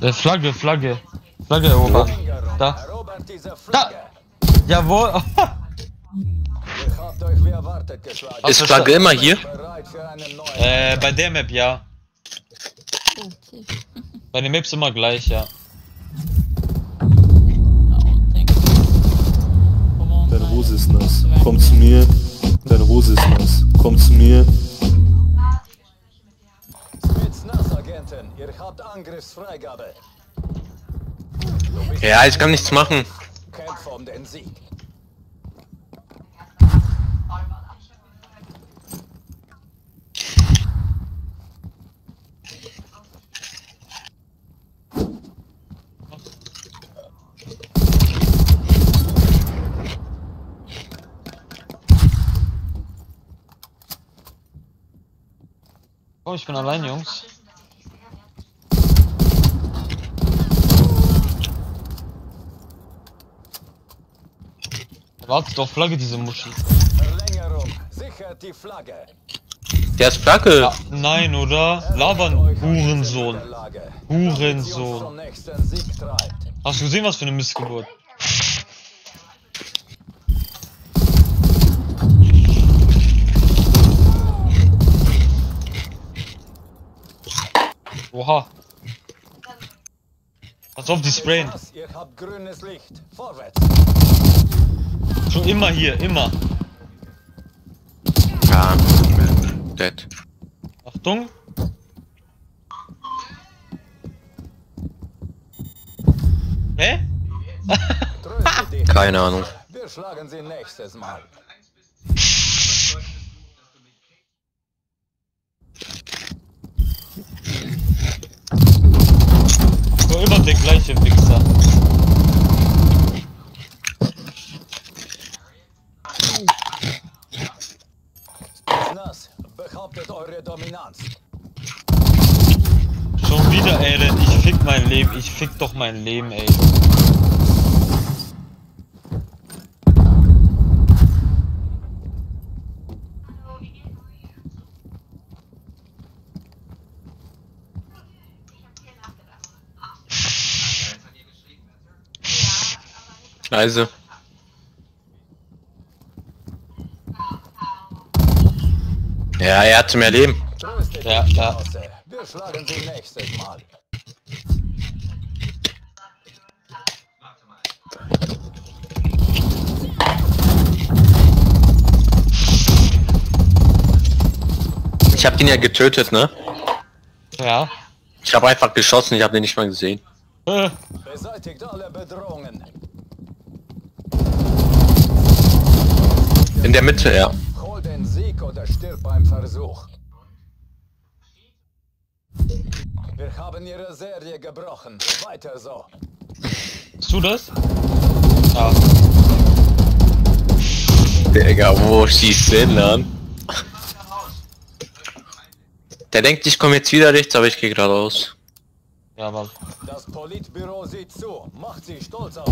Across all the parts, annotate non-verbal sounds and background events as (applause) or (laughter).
Äh, Flagge, Flagge. Flagge erobern. Da. Da. Jawohl. (laughs) Ist Flagge immer hier? Äh, bei der Map ja. Okay. (laughs) Bei den Maps immer gleich, ja. Deine. Hose ist nass. Komm zu mir. Deine Hose ist nass. Komm zu mir. Angriffsfreigabe. Ja, ich kann nichts machen. Kämpfer um den Sieg. Oh, ich bin allein, Jungs. Wartet auf Flagge, diese Muschel. Verlängerung, sichert die Flagge. Der ist Flagge. Ja, nein, oder? Labern, Hurensohn. Hurensohn. Hast du gesehen, was für eine Missgeburt? Oha. Pass auf, die sprayen. Ihr habt grünes Licht. Vorwärts. Schon immer hier, immer. Ja, dead. Achtung. Hä? (laughs) Keine Ahnung. Wir schlagen sie nächstes Mal. Nur immer der gleiche Wichser. Nass, behauptet eure Dominanz. Schon wieder, ey, ich fick mein Leben, ich fick doch mein Leben, ey. Also. Ja, er hatte mehr Leben. Tröstet Ja, die ja. Genosse. Wir schlagen sie nächstes Mal. Ich hab den ja getötet, ne? Ja. Ich habe einfach geschossen, ich habe den nicht mal gesehen. Äh, Beseitigt alle Bedrohungen. In der Mitte, ja. Hol den Sieg oder stirb beim Versuch. Wir haben ihre Serie gebrochen. Weiter so. Bist du das? Ja. Digga, wo schießt denn an? Der denkt, ich komme jetzt wieder rechts, aber ich gehe geradeaus. Ja, Mann. Das Politbüro sieht zu. Macht sie stolz auf.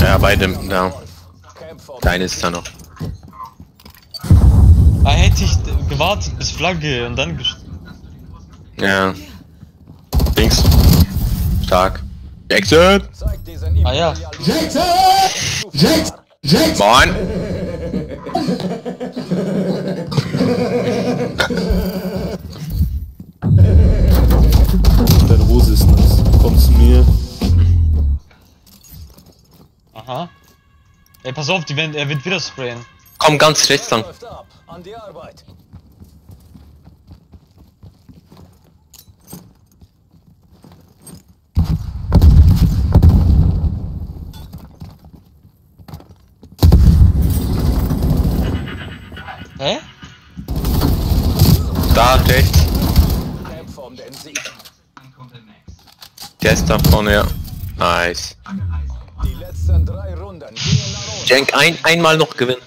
Ja, beide, ja. Deine ist da noch. Da hätte ich gewartet bis Flagge und dann gest Ja. Links. Stark. Diesen Ah, ja. Imperialismus. Moin! (laughs) zu mir. Aha. Ey, pass auf, die werden, er wird wieder sprayen. Komm ganz rechts ab. An die Arbeit. Hä? Da, rechts. Kämpfer um den Sieg. Der ist da vorne, ja. Nice. Die letzten drei Runden. Jenk, ein, einmal noch gewinnen.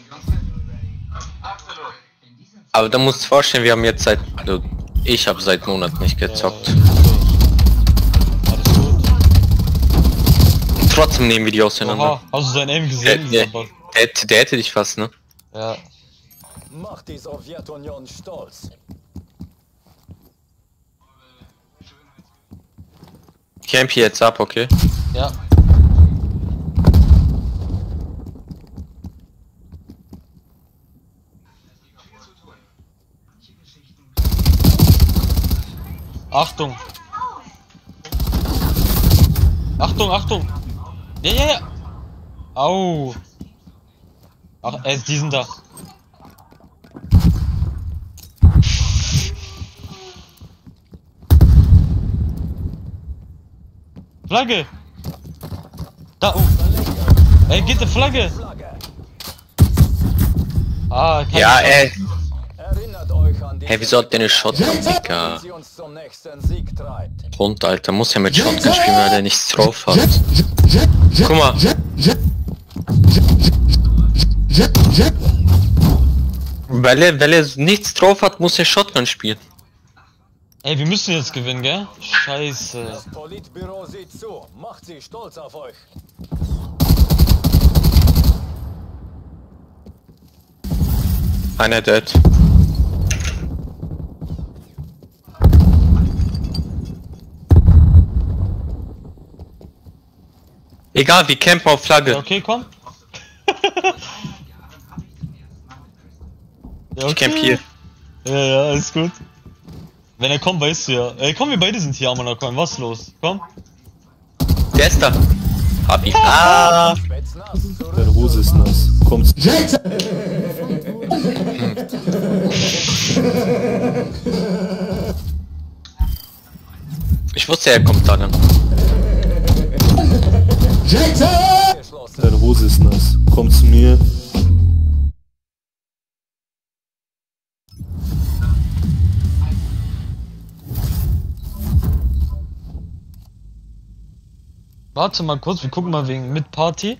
Aber da musst du vorstellen, wir haben jetzt seit, also ich habe seit Monaten nicht gezockt. Alles gut. Trotzdem nehmen wir die auseinander. Oha, hast du sein Aim gesehen? Der, der, der, hätte- der hätte dich fast, ne? Ja. Macht die Sowjetunion stolz. Camp hier jetzt ab, okay? Ja. Achtung! Achtung, Achtung! Ja, ja, ja! Au! Ach, äh, die sind da. Flagge! Da! Ey, geht die Flagge! Ah, Ja, ey. Erinnert euch an die Hey, wieso hat der eine Shotgun, Digga? Hund, Alter, muss ja mit Shotgun spielen, weil der nichts drauf hat. Guck mal. Weil er, weil er nichts drauf hat, muss er Shotgun spielen. Ey, wir müssen jetzt gewinnen, gell? Scheiße. Das Politbüro sieht zu. Macht sie stolz auf euch. Einer dead. Egal, wir campen auf Flagge. okay, komm. ja, Ich camp hier. Ja, ja, alles gut. Wenn er kommt, weißt du ja. Ey, komm, wir beide sind hier, Amonakon. Was ist los? Komm. Der ist da. Hab ich. Ah. Deine Hose ist nass. Kommst Ich wusste, er kommt da dann. Geschlossen. Deine Hose ist nass. Komm zu mir. Warte mal kurz, wir gucken mal wegen mit Party.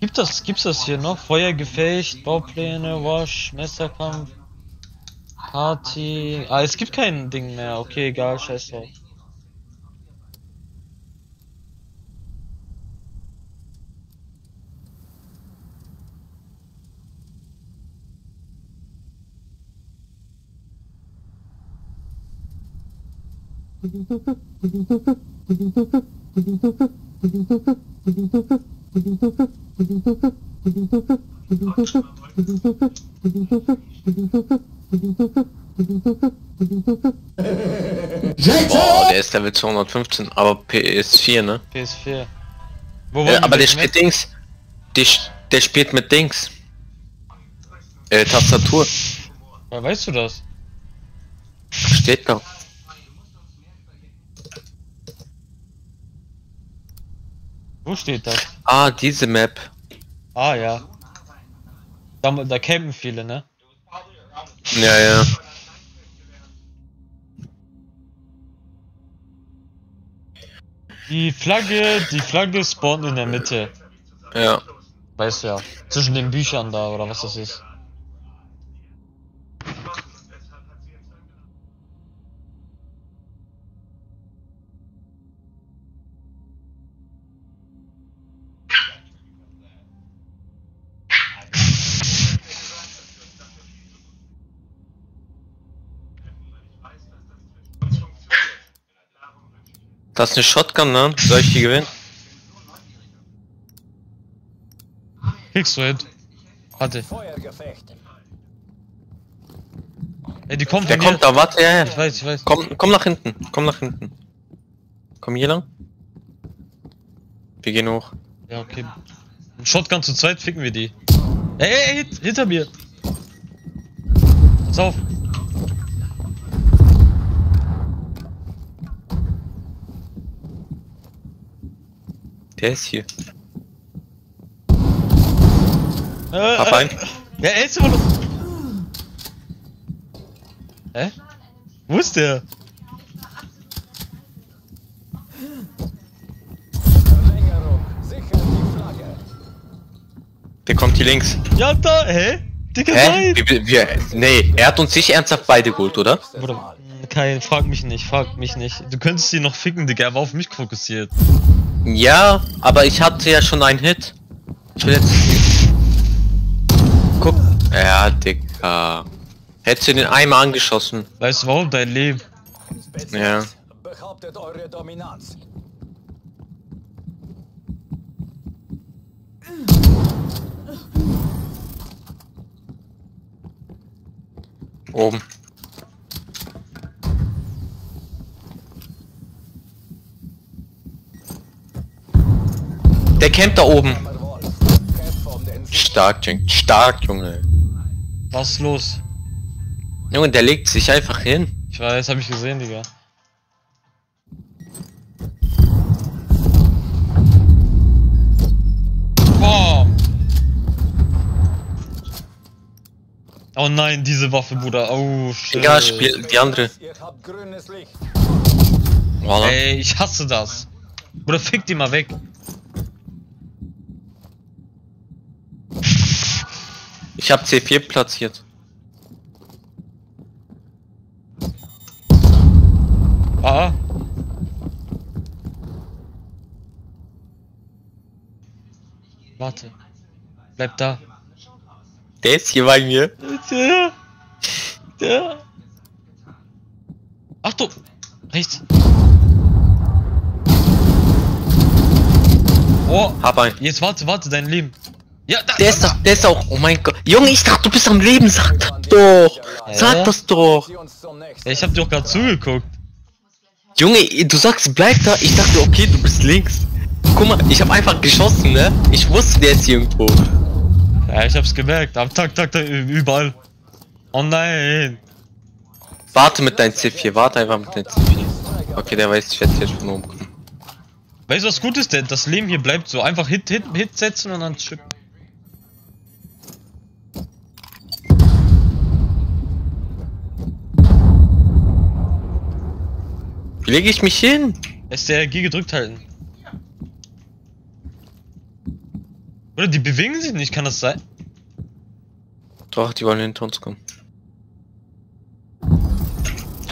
Gibt das, gibt's das hier noch? Feuergefecht, Baupläne, Wash, Messerkampf, Party. Ah, es gibt kein Ding mehr. Okay, egal, scheiß drauf. (laughs) Boah, der ist Level 215, aber PS4, ne? PS4. Wo Ja, wollen aber der spielt? Dings. Der, der spielt mit Dings. Äh, Tastatur. Woher weißt du das? Steht da. Wo steht das? Ah, diese Map. Ah, ja. Da, da campen viele, ne? Ja, ja. Die Flagge, die Flagge spawnt in der Mitte. Ja. Weißt du ja. Zwischen den Büchern da, oder was das ist. Das ist eine Shotgun, ne? Soll ich die gewinnen? Kriegst du hin. Warte. Ey, die kommen Der kommt da, warte, ja, Ich ja. weiß, ich weiß. Komm, komm nach hinten. Komm nach hinten. Komm hier lang. Wir gehen hoch. Ja, okay. Mit Shotgun zu zweit ficken wir die. Ey, ey, hinter mir. Pass auf. Der ist hier. Äh, Hab äh, einen. Ja, er ist immer noch. Hä? Wo ist der? Der kommt hier links. Ja, da, hä? Digga, Hä? nein! Wir, wir, nee, er hat uns nicht ernsthaft beide geholt, oder? Bruder, kein, frag mich nicht, frag mich nicht. Du könntest sie noch ficken, Digga, er war auf mich fokussiert. Ja, aber ich hatte ja schon einen Hit. Ich will jetzt. Guck. Ja, Digga. Hättest du den einmal angeschossen. Weißt du warum? Dein Leben. Ja. Behauptet eure Dominanz. Oben. Der campt da oben. Stark, Junge. Stark, Junge. Was ist los? Junge, der legt sich einfach hin. Ich weiß, hab ich gesehen, Digga. Boah. Oh nein, diese Waffe, Bruder. Oh, shit. Egal, spiel die andere. Ihr habt grünes Licht. Voilà. Ey, ich hasse das. Bruder, fick die mal weg. Ich hab C4 platziert. Ah. Warte. Bleib da. Der ist hier bei mir. Der. Der. Achtung! Rechts. Oh, Hab ein. jetzt warte, warte, dein Leben. Ja, da, Der ist doch, der ist auch. Oh mein Gott. Junge, ich dachte, du bist am Leben. Sag das doch. Sag das doch. Ich hab dir auch gerade zugeguckt. Junge, du sagst, bleib da. Ich dachte, okay, du bist links. Guck mal, ich hab einfach geschossen, ne? Ich wusste, der ist hier irgendwo. Ja, ich hab's gemerkt. Am Tag, Tag, Tag, überall. Oh nein. Warte mit deinem C4, warte einfach mit deinem C4. Okay, der weiß, ich werde hier schon umkommen. Weißt du, was gut ist? Der- Das Leben hier bleibt so. Einfach Hit, Hit, Hit setzen und dann chip. Wie lege ich mich hin? STRG gedrückt halten. Oder die bewegen sich nicht, kann das sein? Doch, die wollen hinter uns kommen.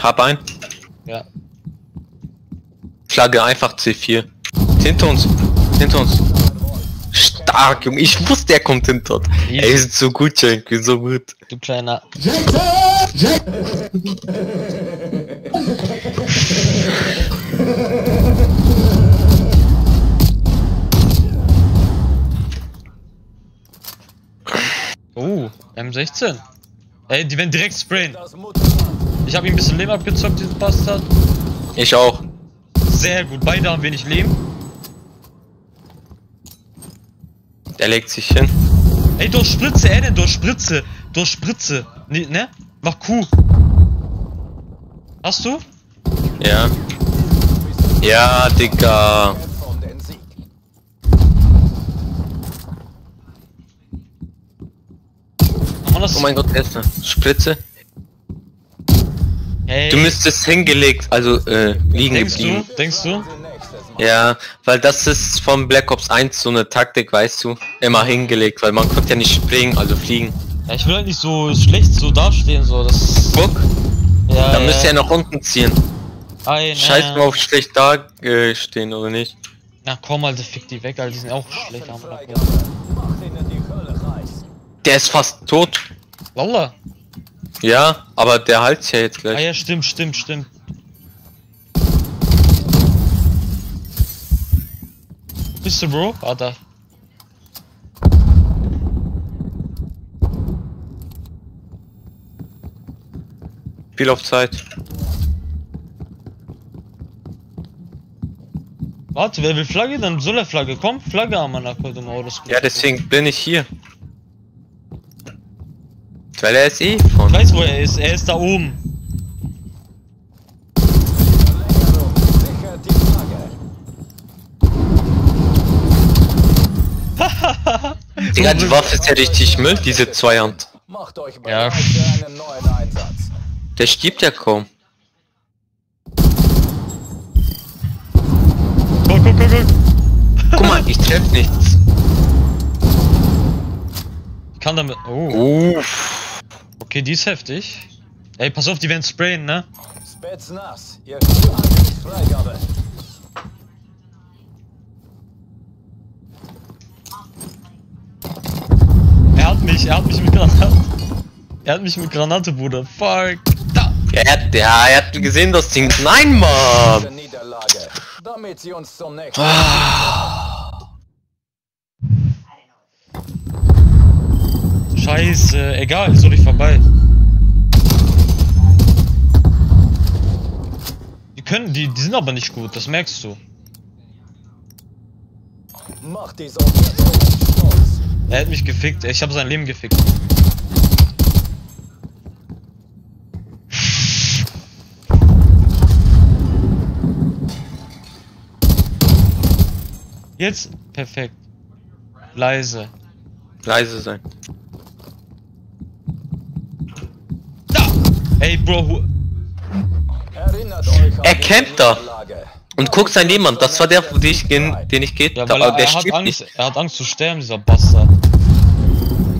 Hab ein. Ja. Flagge einfach C4. Hinter uns. Hinter uns. Stark, Junge. Ich wusste, er kommt hinter uns. Ey, wir sind so gut. Wir sind so gut. Du kleiner. Oh, M16. Ey, die werden direkt sprayen. Ich habe ihm ein bisschen Leben abgezockt, diesen Bastard. Ich auch. Sehr gut, beide haben wenig Leben. Der legt sich hin. Ey, durch Spritze, ey, durch Spritze. Durch Spritze. Ne, ne? Mach Q. Hast du? Ja. Ja, das? Oh mein Gott, da. Spritze. Ey, Du müsstest hingelegt, also äh, liegen denkst geblieben. du? Denkst du? Ja, weil das ist von Black Ops 1 so eine Taktik, weißt du, immer hingelegt, weil man konnte ja nicht springen, also fliegen. Ja, ich will halt nicht so schlecht so dastehen, so. Das. Guck, Ja, dann ja. müsst ihr ja nach unten ziehen. Ein, Scheiß mal auf schlecht da äh, stehen oder nicht. Na komm, Alter, fick die weg, Alter, die sind auch schlecht am. Der ist fast tot. Wallah. Ja, aber der halt's ja jetzt Ah gleich. ja, stimmt, stimmt, stimmt. Bist du, Bro? Ah, da. Spiel auf Zeit. Warte, wer will Flagge? Dann soll er Flagge. Komm, Flagge am Monaco, du Maulus. Ja, deswegen bin ich hier. Weil er ist eh Ich von. weiß, wo er ist. Er ist da oben. Verlängerung. Sichert die Flagge. Digga, die Waffe ist ja richtig Müll, diese Zweihand. Macht euch Ja. bereit für einen neuen Einsatz. Der stirbt ja kaum. Ich treff nichts. Ich kann damit. Oh, Uff. okay, die ist heftig. Ey, pass auf, die werden sprayen, ne? Spetsnaz, ihr habt Freigabe. Er hat mich, er hat mich mit Granate. Er hat mich mit Granate, Bruder. Fuck. Da. Er hat, ja, er hat gesehen das Ding. Nein, Mann! Niederlage. damit sie uns zum nächsten Scheiße, egal, ist doch nicht vorbei. Die können, die, die sind aber nicht gut, das merkst du. Stolz. Er hat mich gefickt, ich habe sein Leben gefickt. Jetzt perfekt. Leise. Leise sein. Da! Ey, Bro, hu- Erinnert euch an Er campt da. Und guck sein an, das war der, den ich, gen- den ich geht. ja, weil aber er, der er hat stirbt Angst, nicht. er hat Angst zu sterben, dieser Bastard.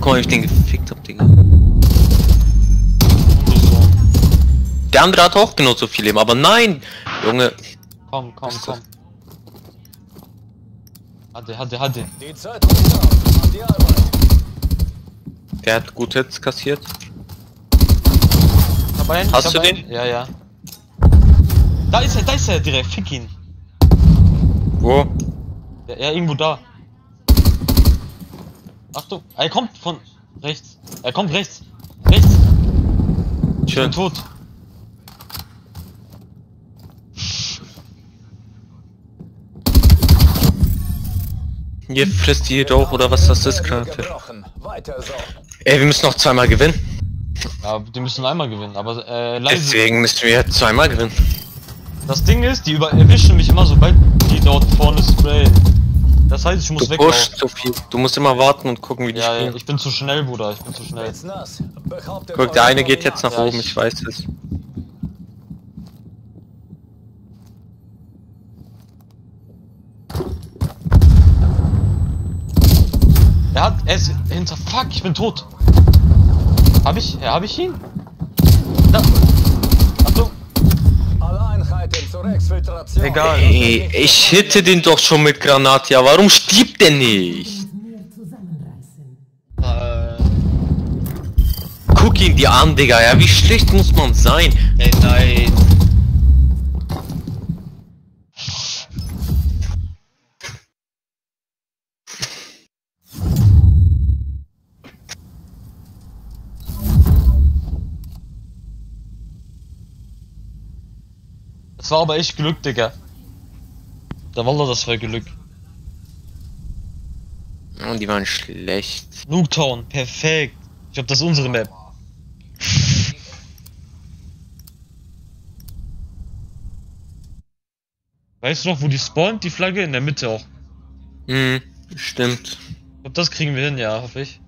Guck mal, wie ich den gefickt hab, Digga. Der andere hat auch genauso viel Leben, aber nein! Junge, Komm, komm, komm. Hatte, hatte, hatte. Der hat gute Hits kassiert. Ich hab einen, Hast ich hab du einen. Ja, ja. Da ist er, da ist er direkt, fick ihn. Wo? Ja, ja irgendwo da. Achtung, er kommt von rechts. Er kommt rechts. Rechts. Ich Schön. bin tot. Hier frisst die doch, oder was das ist so. Ey, wir müssen noch zweimal gewinnen. Ja, die müssen einmal gewinnen, aber äh, leise. Deswegen müssen wir jetzt zweimal gewinnen. Das Ding ist, die über erwischen mich immer, sobald die dort vorne sprayen. Das heißt, ich muss Du pushst so viel. Du musst immer warten und gucken, wie die Ja, ja, spielen. ich bin zu schnell, Bruder, ich bin zu schnell. Guck, der eine geht jetzt nach Ja, oben, ich- ich weiß es. Er hat, er ist hinter, fuck, ich bin tot. Hab ich, ja, hab ich ihn? Da. Achtung. Egal. Ey, ich hitte den doch schon mit Granat, ja, warum stirbt der nicht? Äh, Guck ihn dir an, Digga, ja, wie schlecht muss man sein? ey, nein. Das war aber echt Glück, Digga. Da war das war Glück. Und die waren schlecht. Nuketown, perfekt. Ich glaube, das ist unsere Map. Weißt du noch, wo die spawnt, die Flagge? In der Mitte auch. Hm, stimmt. Ich glaube, das kriegen wir hin, ja, hoffe ich.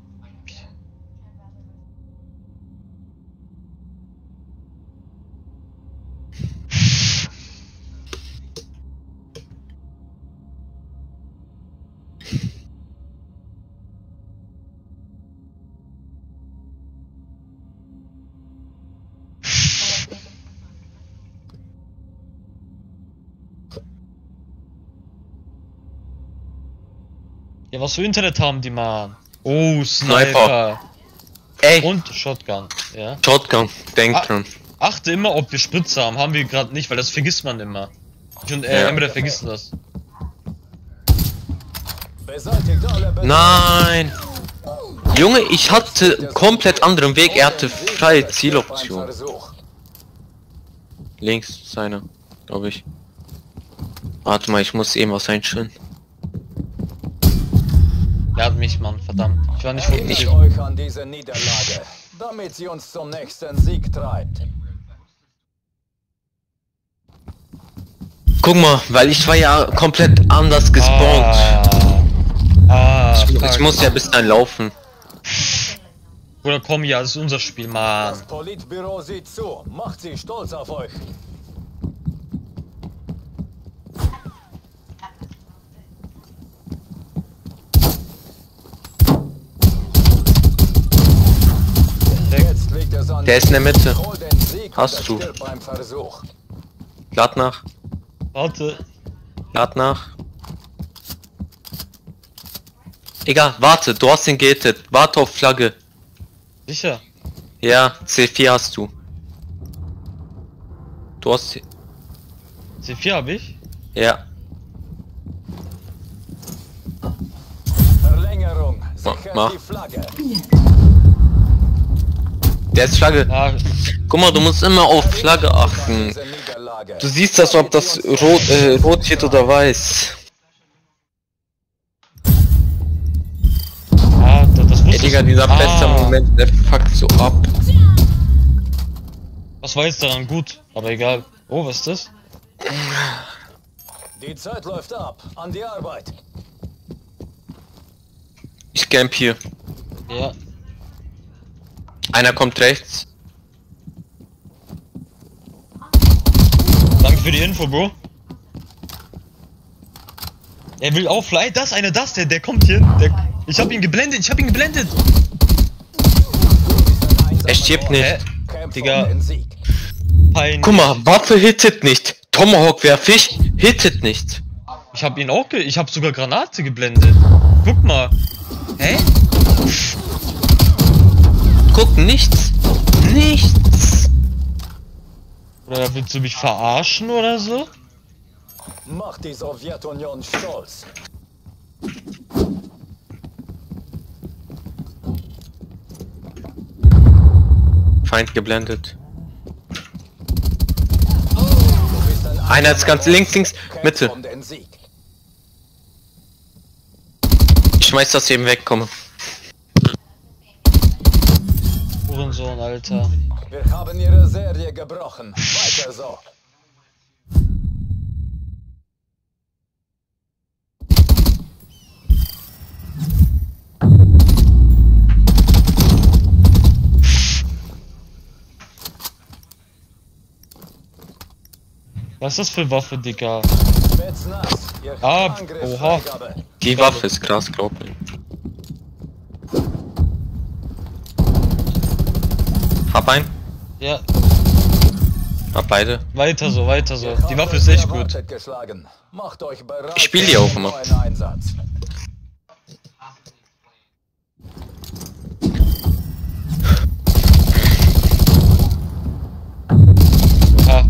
Ja, was für Internet haben die, Mann? Oh, Sniper. Sniper. Ey, Und Shotgun, ja. Shotgun, denk dran. Achte immer, ob wir Spritze haben. Haben wir gerade nicht, weil das vergisst man immer. Ich und äh, Ja. Emre vergessen das. Nein! Junge, ich hatte komplett anderen Weg, er hatte freie Zieloption. Links ist einer, glaube ich. Warte mal, ich muss eben was einstellen. Hat mich, Mann, verdammt. Ich war nicht Erinnert fokussiert. euch an diese Niederlage, damit sie uns zum nächsten Sieg treibt. Guck mal, weil ich war ja komplett anders gespawnt. Ah, ah ich, ich muss ja bis dahin laufen. Bruder, komm, ja, das ist unser Spiel, Mann. Das Politbüro sieht zu. Macht sie stolz auf euch. Jetzt liegt es an Der ist in der Mitte. Hast du. stirb beim Versuch. Lad nach, Warte. lad nach. Egal, warte, du hast ihn gated. Warte auf Flagge. Sicher. Ja, C4 hast du. Du hast... C4 habe ich. Ja. Verlängerung. Ma- Sichert mach. Der ist Flagge. Ja, Guck mal, du musst immer auf Flagge achten. Du siehst das, ob das rot, äh, rot steht oder weiß. ah da- das Ey, Digga, dieser ah, beste Moment, der fuckt so ab. Was war jetzt daran gut? Aber egal. Oh, was ist das? Die Zeit läuft ab. An die Arbeit. Ich camp hier. Ja. Einer kommt rechts. Danke für die Info, Bro. Er will auch fly. Das, einer, das, der, der kommt hier. Der, ich hab ihn geblendet, ich hab ihn geblendet. Er stirbt nicht. Hä? Digga. Peinlich. Guck mal, Waffe hittet nicht. Tomahawk werf ich, hittet nicht. Ich hab ihn auch ge Ich hab sogar Granate geblendet. Guck mal. Hä? Guck, nichts. Nichts. Oder willst du mich verarschen oder so? Macht die Sowjetunion stolz. Feind geblendet. Einer ist ganz links, links, Mitte. Ich schmeiß das eben weg, komm. Hurensohn, Alter. Wir haben ihre Serie gebrochen. Weiter so. Was ist das für Waffe, Digga? Ah, oha. Die Waffe ist krass, glaub mir. Hab ein, Ja, hab beide. weiter so, weiter so. Die Waffe ist echt gut. Ich spiel die auch einen immer. Ha.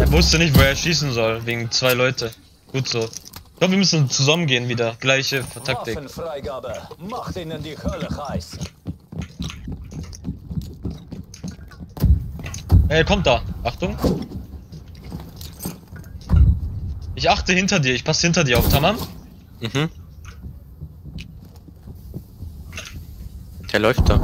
Er wusste nicht, wo er schießen soll, wegen zwei Leute. Gut so. Ich glaube, wir müssen zusammengehen wieder. Gleiche Taktik. Waffenfreigabe. Macht ihnen die Hölle heiß. Er kommt da. Achtung. Ich achte hinter dir. Ich passe hinter dir auf, Tamam. Mhm. Der läuft da.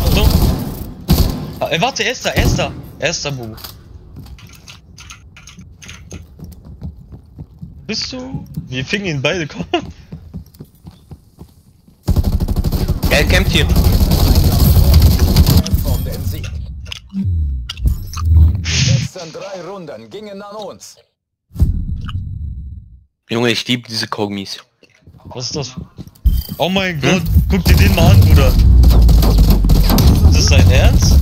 Achtung. Äh, warte, er ist da, er ist da. Er ist da, Bu. Bist du? Wir fingen ihn beide, komm. Er hier. Kämpft letzten drei Runden gingen an uns. Junge, ich liebe diese Kogmis. Was ist das? Oh mein Gott, guck dir den mal an, Bruder. Ist das dein Ernst?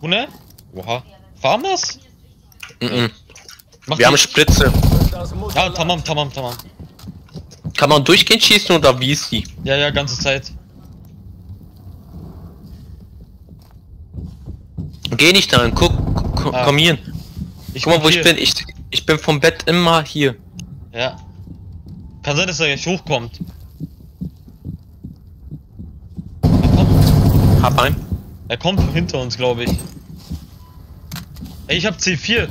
Bruder? Oha. Farmers? Mhm. Mach Wir haben Spritze. Ja, tamam, tamam, tamam. Kann man durchgehend schießen oder wie ist die? Ja, ja, ganze Zeit. Geh nicht dahin, guck, guck Ah. komm hier. Ich Guck mal, wo hier. ich bin. Ich, ich bin vom Bett immer hier. Ja. Kann sein, dass er gleich hochkommt. Er kommt, Hab ein. er kommt hinter uns, glaube ich. Ey, ich hab C4.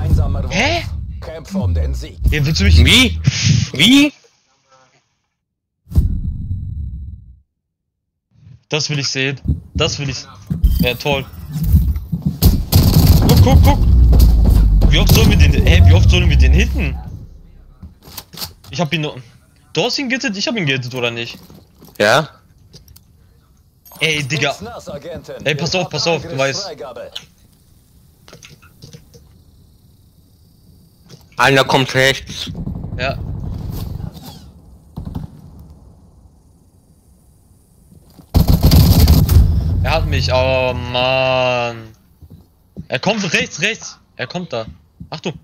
einsamer Wolf. Hä? Kämpfe um den Sieg. Hier, willst du mich... Wie? Wie? Das will ich sehen. Das will ich... Ja, toll. Guck, guck, guck. Wie oft sollen wir den... Hä, wie oft sollen wir den hitten? Ich hab ihn nur... Du hast ihn gehittet, ich hab ihn gehittet, oder nicht? Ja? Ey, Digga. Ey, pass auf, pass auf, du weißt. Einer kommt rechts. Ja. Er hat mich, oh Mann. Er kommt rechts, rechts. Er kommt da. Achtung.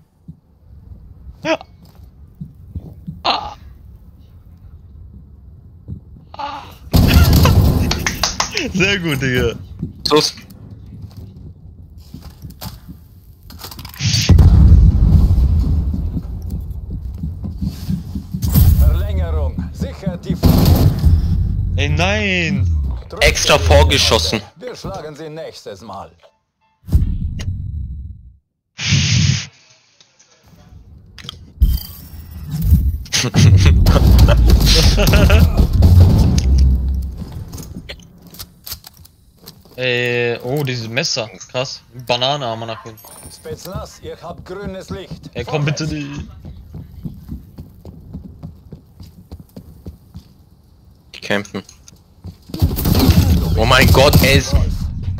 Ja. Ah. (laughs) Sehr gut, Digga. Los. Verlängerung. Sichert die Ey, nein! Extra vorgeschossen. Wir schlagen sie nächstes Mal. Ey, (laughs) oh, dieses Messer. Krass. Banane haben wir nach hinten. Spetsnaz, ihr habt grünes Licht. Ey, komm bitte Vorwärts. die. Die campen. Oh mein Gott, ey, es-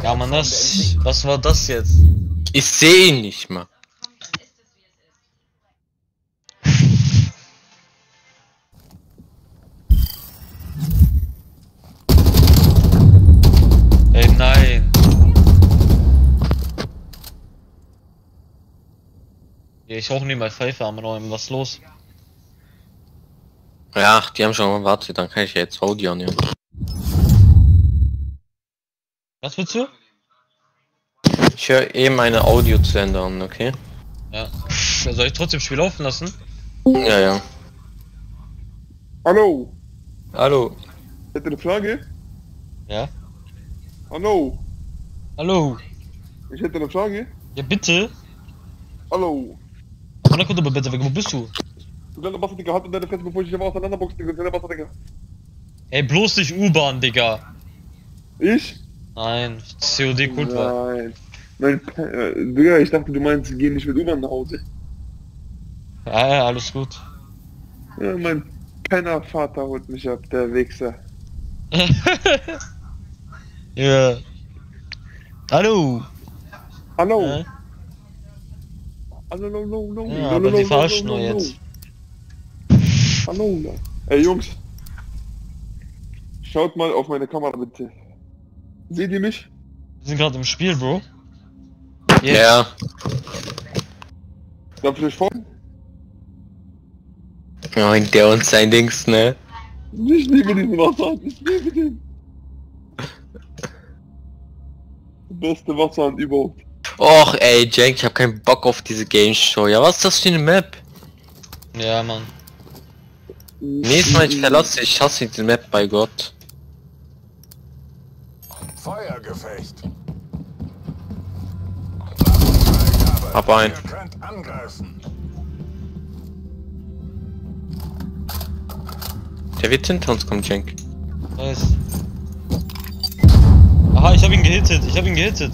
Ja, man, das. Was war das jetzt? ich sehe ihn nicht mal. Ey, nein. Ja, Ich rauche nicht mal Pfeife am Räumen. Was ist los? Ja, die haben schon gewartet, dann kann ich ja jetzt Audi annehmen. Was willst du? Ich höre eh meine Audio zu Ende an, okay? Ja. Soll ich trotzdem Spiel laufen lassen? Ja, ja. Hallo, Hallo. hätte eine Frage? Ja. Hallo, Hallo. ich hätte eine Frage. Ja, bitte. Hallo. Kommt bitte weg. Wo bist du? Du kleiner Bastard, Digga, halt deine Fresse, bevor ich dich einfach auseinanderboxe, Digga, kleiner Bastard, Digga. Ey, bloß nicht U-Bahn, Digga. Ich? Nein, COD Kult war. Nein. Mein, Pe- äh, Digga, ich dachte, du meinst, geh nicht mit U-Bahn nach Hause. Ja, ja, alles gut. Ja, mein Pennervater holt mich ab, der Wichser. ja. Hallo. Hallo. Hallo, hallo, hallo, hallo. ja hallo, aber die verarschen nur jetzt. Hallo. hallo. Ey, Jungs. Schaut mal auf meine Kamera, bitte. Seht ihr mich? Wir sind gerade im Spiel, Bro. Ja. Darf ich euch folgen? Ja, und der und sein Dings, ne? Ich liebe diesen Wasser. Ich liebe den. Beste Wasserhand überhaupt. Och, ey, Jank, ich hab keinen Bock auf diese Game Show. Ja, was ist das für eine Map? Ja, Mann. Nächstes Mal, ich verlasse, ich hasse diese Map bei Gott. Feuergefecht. Hab ein. Der wird hinter uns kommen, Jank. Nice. Aha, ich hab ihn gehittet. Ich hab ihn gehittet.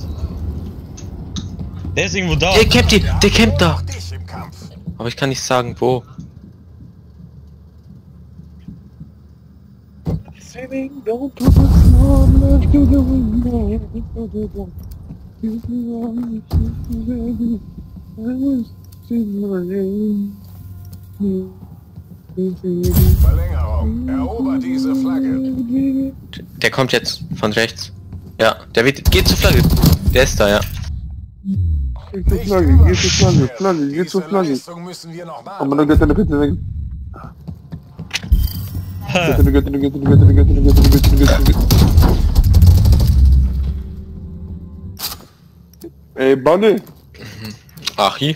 Der ist irgendwo da. Der campt die, der campt da. Aber ich kann nicht sagen, wo. Sailing down to the left to the window. to. Give me one, baby. I was in my name. Verlängerung. Erober diese Flagge. Der kommt jetzt von rechts. Ja, der wird, geht zur Flagge. Der ist da, ja. Geh zur Flagge, geh zur Flagge, Flagge, geh zur Flagge. Aber dann geht deine Pizza weg. (laughs) Ey, Banne, Achi,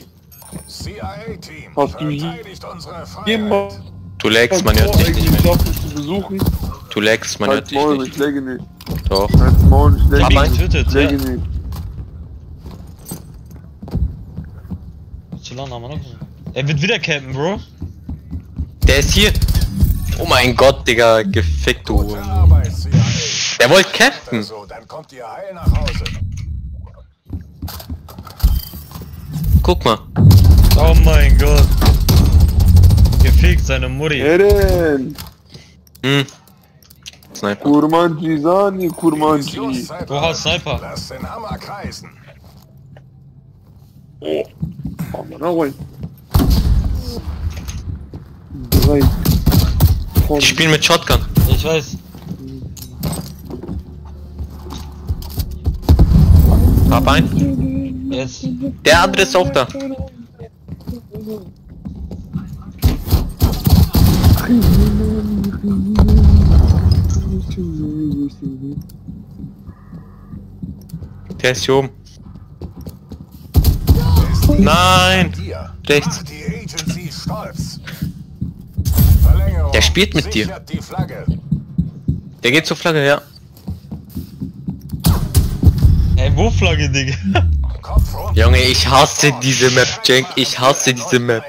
CIA-Team. Verteidigt unsere Freiheit. du lagst, man hört dich nicht mehr. Du lagst, man hört dich Maul, ich nicht. läge nicht. Doch. Halt's Maul, ich Aber- nicht. getötet, Ich ja. läge nicht. Zu lange haben wir noch. Er wird wieder campen, Bro. Der ist hier. Oh mein Gott, Digga, gefickt, du. Arbeit. Der wollte campen. So, dann kommt ihr heil nach Hause. Guck mal. Oh mein Gott. Gefickt seine Mutti. Eren, Hm. Sniper. Kurmanji, Sani, Kurmanji. Wo hast. Sniper? Lass den Hammer kreisen. Oh, oh oh rein. Drei. Pro. Die spielen mit Shotgun. Ich weiß. Hab ein. Jetzt. Der andere ist auch da. Der ist hier oben. Nein! Rechts. Spielt mit dir. Sichert die Flagge. Der geht zur Flagge, ja. Ey, wo Flagge, Digga? Junge, ich hasse diese Map, Jank. Ich hasse diese Map.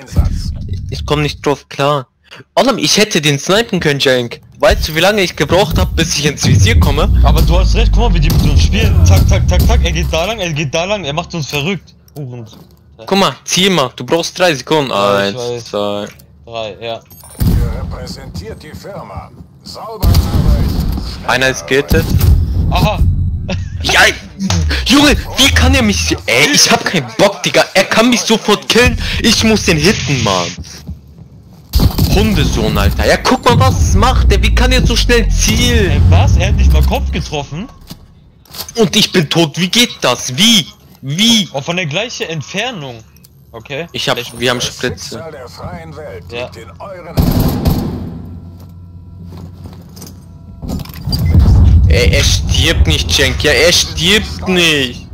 Ich komme nicht drauf klar. Allem, ich hätte den snipen können, Jank. Weißt du, wie lange ich gebraucht habe, bis ich ins Visier komme? Aber du hast recht, guck mal, wie die mit uns spielen. Zack, zack, zack, zack, er geht da lang, er geht da lang, er macht uns verrückt. Guck mal, zieh mal. Du brauchst drei Sekunden. Eins, zwei. Drei, ja. Ihr repräsentiert die Firma. Sauber Arbeit. Einer ist gittet. Aha! Ja, Junge, wie kann er mich... Ey, ich hab keinen Bock, Digga. Er kann mich sofort killen. Ich muss den hitten, Mann. Hundesohn, Alter. Ja, guck mal, was macht er. Wie kann er so schnell zielen? Ey, was? Er hat nicht mal Kopf getroffen? Und ich bin tot. Wie geht das? Wie? Wie? Auch von der gleichen Entfernung. Okay. Ich hab... Wir haben Spritze. Ja. Ey, er stirbt nicht, Cenk. Ja, er stirbt nicht.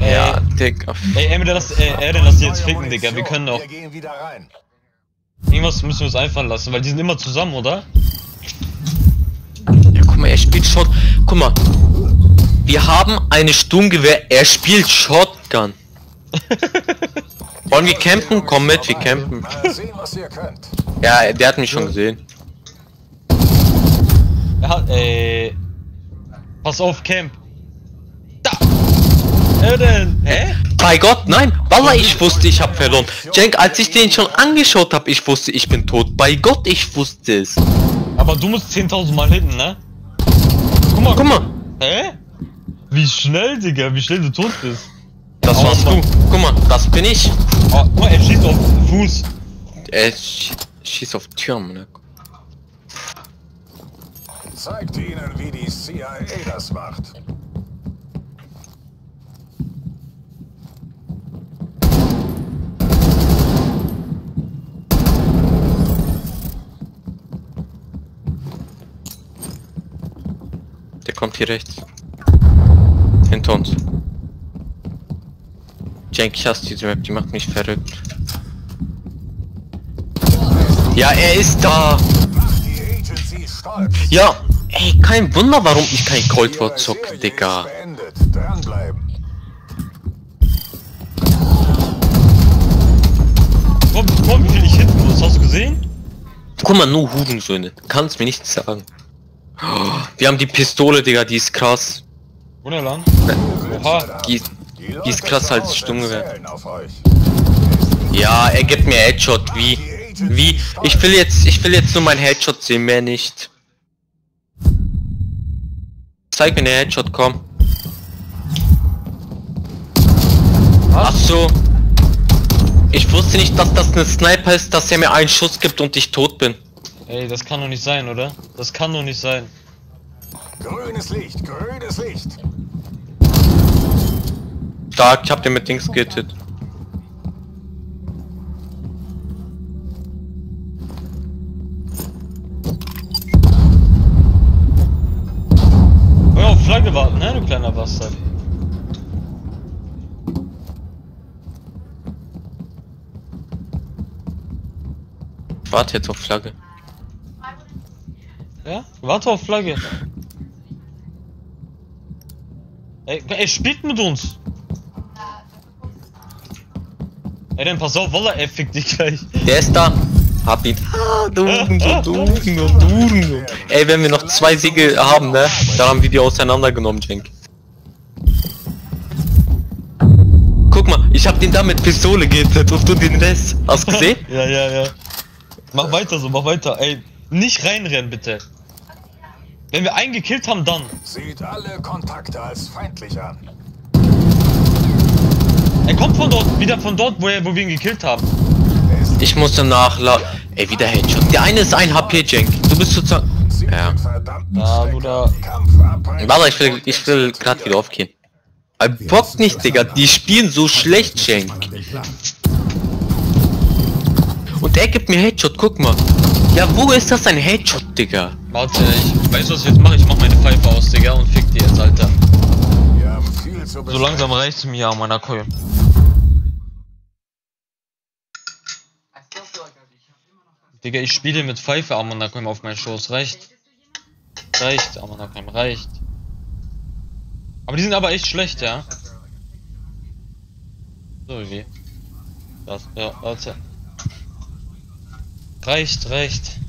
Ja, Digga. Ey, Emre, lass, ey, Eren, lass die jetzt ficken, Digga. Wir können doch. Irgendwas müssen wir uns einfallen lassen, weil die sind immer zusammen, oder? Ja, guck mal, er spielt Shot. Guck mal. Wir haben eine Sturmgewehr, er spielt Shotgun. Wollen wir campen? Komm mit, wir campen. Ja, der hat mich schon gesehen. Er hat, ey. Pass auf, Camp. Da! Eren! Hä? Bei Gott, nein. Wallah, ich wusste, ich hab verloren. Cenk, als ich den schon angeschaut hab, ich wusste, ich bin tot. Bei Gott, ich wusste es. Aber du musst 10.000 Mal hinten, ne? Guck mal, Guck mal, Hä? Wie schnell, Digga, wie schnell du tot bist. das warst du. Guck mal, das bin ich. Oh, guck mal, er schießt auf den Fuß. Er sch schießt auf Türen, ne? Zeigt ihnen, wie die CIA das macht. Hier rechts. Hinter uns. Cenk, ich hasse diese Map, die macht mich verrückt. Ja, er ist da. Ja, ey, kein Wunder, warum ich kein Cold War Serie Digga. ist beendet. Dranbleiben. Komm, komm, wie viel ich hinten muss, hast du gesehen? Guck mal, nur Hurensöhne. Kannst mir nichts sagen. Wir haben die Pistole, Digga, die ist krass. Wunderland. Oha. Die, die ist krass als Sturmgewehr. Ja, er gibt mir Headshot. Wie? Wie? Ich will jetzt, ich will jetzt nur mein Headshot sehen, mehr nicht. Zeig mir den Headshot, komm. Ach so. Ich wusste nicht, dass das eine Sniper ist, dass er mir einen Schuss gibt und ich tot bin. Ey, das kann doch nicht sein, oder? Das kann doch nicht sein. Grünes Licht, grünes Licht. Stark, ich hab den mit Dings gehittet. Hör auf Flagge warten, ne, du kleiner Bastard. Ich warte jetzt auf Flagge. Ja? Warte auf Flagge. Ey, er spielt mit uns. Ey, dann pass auf, Wallah, er fickt dich gleich. Der ist da. Hab ihn. Ah, du, du, du, du, du. Ey, wenn wir noch zwei Siege haben, ne? Dann haben wir die auseinandergenommen, Jenk. Guck mal, ich hab den da mit Pistole gehittet und du den Rest. Hast du gesehen? (laughs) Ja, ja, ja. Mach weiter so, mach weiter. Ey, nicht reinrennen, bitte. Wenn wir einen gekillt haben, dann. Sieht alle Kontakte als feindlich an. Er kommt von dort, wieder von dort, wo, er, wo wir ihn gekillt haben. Ich musste nachladen. Ey, wieder Headshot. Der eine ist ein HP, Jenk. Du bist sozusagen... Ja. Stecker. Bruder. Warte, ich will, ich will grad wieder aufgehen. Ey, Bock nicht, Digga. Die spielen so schlecht, Jenk. Und er gibt mir Headshot, guck mal. Ja, wo ist das ein Headshot, Digga? Warte, ich weiß, was ich jetzt mache. Ich mach meine Pfeife aus, Digga, und fick die jetzt, Alter. So langsam reicht's mir ja meiner Keule. Digga, ich spiele mit Pfeife Amanakim auf meinen Schoß. Reicht. Reicht, Amanakim, reicht. Aber die sind aber echt schlecht, ja? So wie. Das, ja, warte. Reicht, reicht.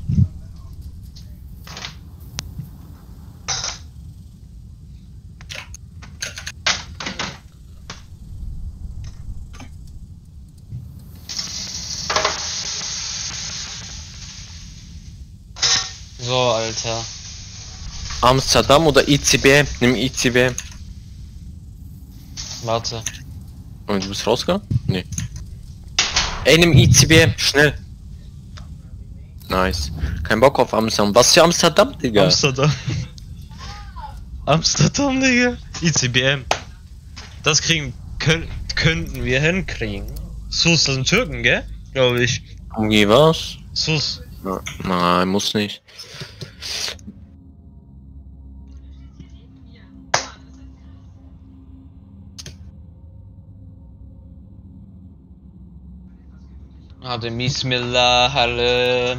So, Alter. Amsterdam oder ICB? Nimm ICB. Warte. Und du bist rausgegangen? Nee. Ey, nimm ICB, schnell. Nice. Kein Bock auf Amsterdam. Was für Amsterdam, Digga? Amsterdam. Amsterdam, Digga. ICBM. Das kriegen, können, könnten wir hinkriegen. Sus, das sind Türken, gell? Glaube ich. Wie was? Sus. Na, nein, muss nicht. Hadi Bismillah, Halle.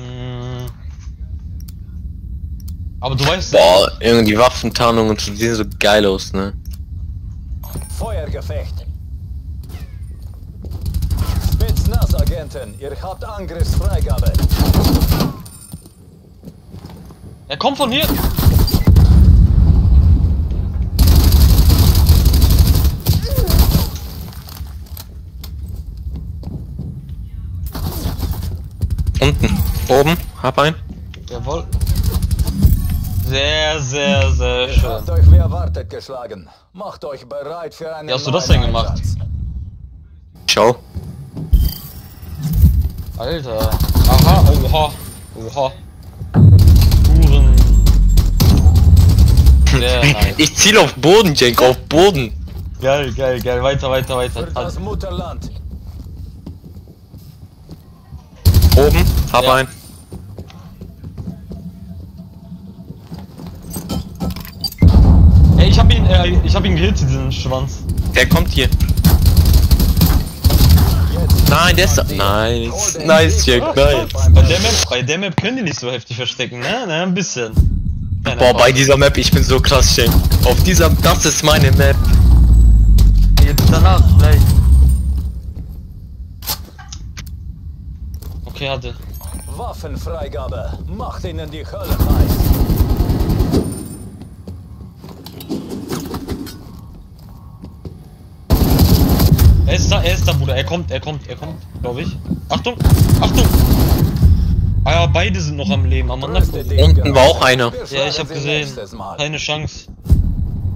Aber du weißt, Boah, irgendwie die Waffentarnungen die sehen so geil aus, ne? Feuergefecht. Spitznaz-Agenten, ihr habt Angriffsfreigabe. er kommt von hier. Unten, oben, hab ein. Jawohl. Sehr, sehr, sehr Ihr schön. habt euch wie erwartet geschlagen. Macht euch bereit für einen Wie hast du das denn gemacht? Einsatz. Ciao. Alter. Aha, oha. Oha. Sehr (laughs) nice. Ich ziel auf Boden, Jenk, auf Boden. Geil, geil, geil. Weiter, weiter, weiter. Für das Mutterland. Oben, hab Ja. ein. Äh, ich hab ihn gehitzt, diesen Schwanz. Der kommt hier. Nein, der ist. Nice. Nice, Jenk, nice. Bei der Map, bei der Map können die nicht so heftig verstecken, ne? Ne, ein bisschen. Kleiner Boah, bei dieser Map, ich bin so krass, Jenk. Auf dieser, das ist meine Map. Jetzt danach, gleich. Okay, hatte. Waffenfreigabe. Macht ihnen die Hölle heiß. Er ist da, er ist da, Bruder. Er kommt, er kommt, er kommt, glaube ich. Achtung, Achtung! Ah ja, beide sind noch am Leben. Am anderen. Unten war auch einer. Ja, ich schlagen hab sie gesehen. Keine Chance.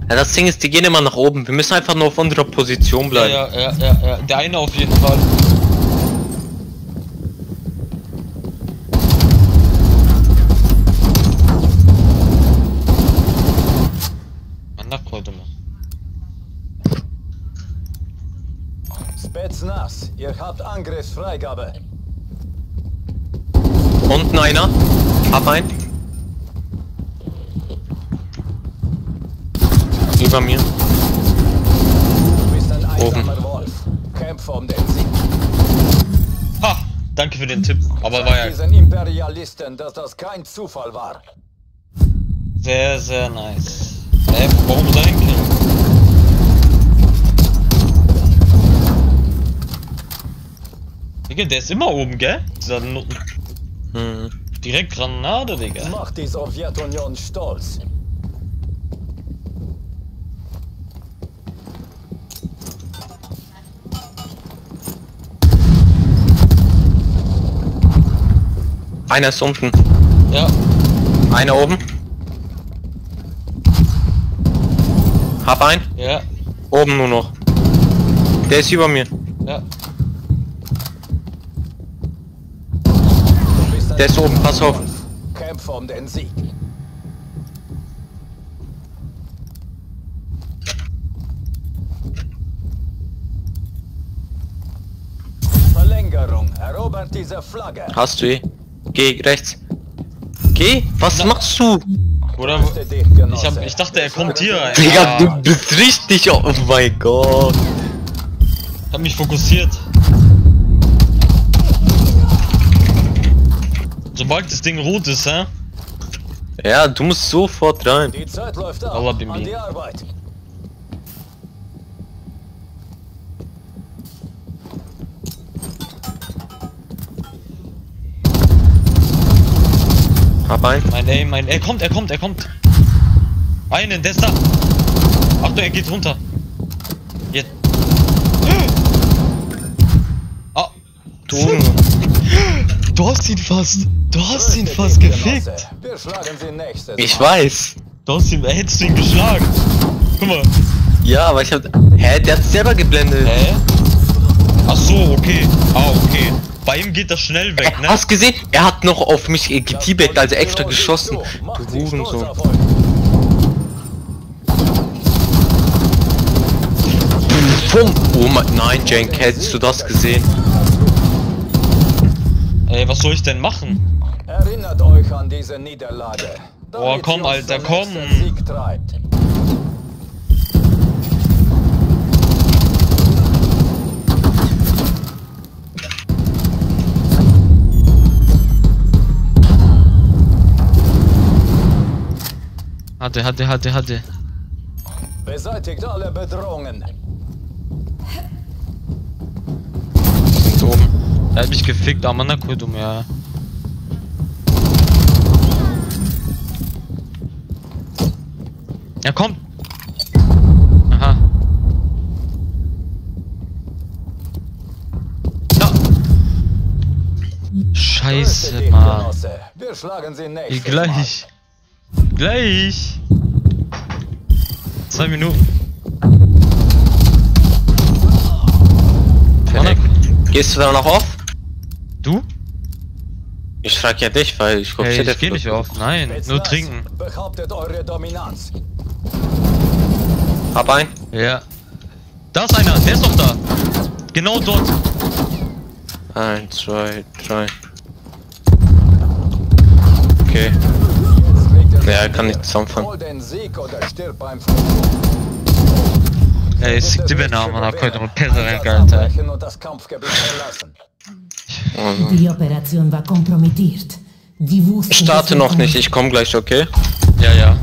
Ja, das Ding ist, die gehen immer nach oben. Wir müssen einfach nur auf unserer Position bleiben. ja, ja, ja, ja. Der eine auf jeden Fall. Man darf heute mal. Spetsnaz, ihr habt Angriffsfreigabe. Unten einer. Hab ein. Über mir. Du bist ein Oben. einsamer Wolf. Kämpfe um den Sieg. Ha! Danke für den Tipp. Aber war ja Diesen Imperialisten, dass das kein Zufall war. sehr, sehr nice. Äh, warum sein Digga, der ist immer oben, gell? Dieser Nutten. Hm. Direkt Granate, Digga. Macht die Sowjetunion stolz. Einer ist unten. Ja, Einer oben. Hab ein. ja, Oben nur noch. Der ist über mir. ja. Du bist ein Der ist oben, pass auf. Kämpfe um den Sieg. Verlängerung. Erobert diese Flagge. Hast du eh. Geh rechts. Geh, was machst du? Oder? Ich, hab, ich dachte, er kommt hier rein. Digga, Ah, du bist richtig. Oh mein Gott. hab mich fokussiert. Sobald das Ding rot ist, hä? Ja, du musst sofort rein. Die Zeit läuft ab. Allah, An Bimbi. die Arbeit. Hab ein. Mein Aim, mein. Er kommt, er kommt, er kommt. Einen, der ist da. Achtung, er geht runter. Jetzt. Ah, Du. du hast ihn fast. Du hast ihn fast gefickt. Ich weiß. Du hast ihn, hättest du ihn geschlagen. Guck mal. Ja, aber ich hab. Hä, der hat selber geblendet. Hä? Ach so, okay. Ah, okay. Bei ihm geht das schnell weg, ne? Hast gesehen? Er hat noch auf mich geteabagt, also extra geschossen. du. Hurensohn. euch. Bumm. Oh mein. Nein, Jank, hättest du das gesehen? Ey, was soll ich denn machen? Erinnert euch an diese Niederlage. Boah, komm, Alter, komm. nächsten Sieg treibt. Hatte, hatte, hatte, hatte. Beseitigt alle Bedrohungen. So. Er hat mich gefickt, Amana Kudum, ja. Ja, komm! Aha. Rüste Scheiße, Mann. Wir schlagen sie nächstes gleich. Gleich. Zwei Minuten. Perfekt. Gehst du da noch auf? Du? Ich frag ja dich, weil ich guck Hey, ich geh nicht auf. Nein, Mal. nur trinken. Behauptet eure Dominanz. Hab ein. Ja. Da ist einer, der ist doch da. Genau dort. Eins, zwei, drei. Okay. Ja, an kann nichts anfangen. Ey, sick die Alter. Und das Kampfgebiet verlassen. Also. Die Operation war kompromittiert. Die wussten, Ich starte noch nicht, ich komm gleich, okay? Ja, ja.